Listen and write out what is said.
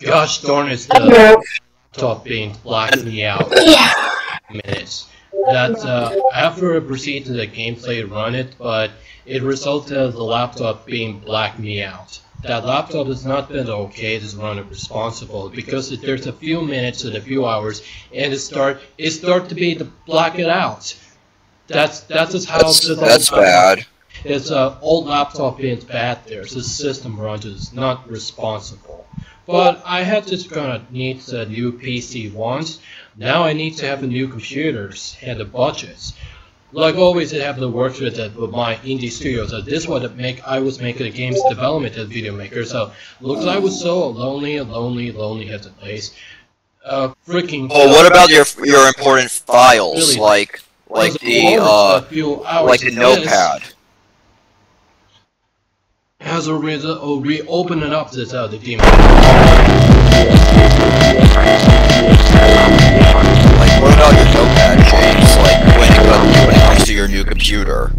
Gosh darn it, the laptop being blacked me out. Minutes. That uh, after I proceeded to the gameplay run it, but it resulted in the laptop being blacked me out. That laptop has not been okay to run it responsible because it, there's a few minutes and a few hours and it start it start to be to black it out. That's that's just how That's, the that's bad. it's a old laptop being bad there, so the system runs is not responsible. But I had just gonna need a new PC once. Now I need to have a new computers and the budgets. Like always, I have to work with it with my indie studio. So this was make I was making a games development as video maker. So looks like I was so lonely, lonely, lonely at the place. Uh, freaking. Oh, what about your your important files, Really? like the uh, like the always as a result of oh, reopening up this other demon. Like, what about your notepad? James. like, when you upload it to your new computer.